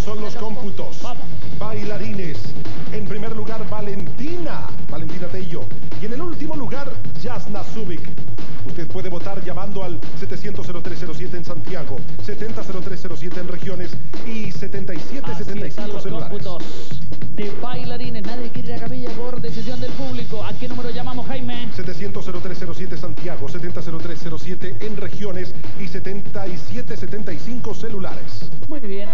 son los cómputos. Bailarines. En primer lugar, Valentina. Valentina Tello. Y en el último lugar, Jasna Zubik. Usted puede votar llamando al 700-0307 en Santiago, 70-0307 en regiones y 77-75 celulares. de bailarines. Nadie quiere ir a cabilla por decisión del público. ¿A qué número llamamos, Jaime? 700-0307 Santiago, 70-0307 en regiones y 77-75 celulares. Muy bien.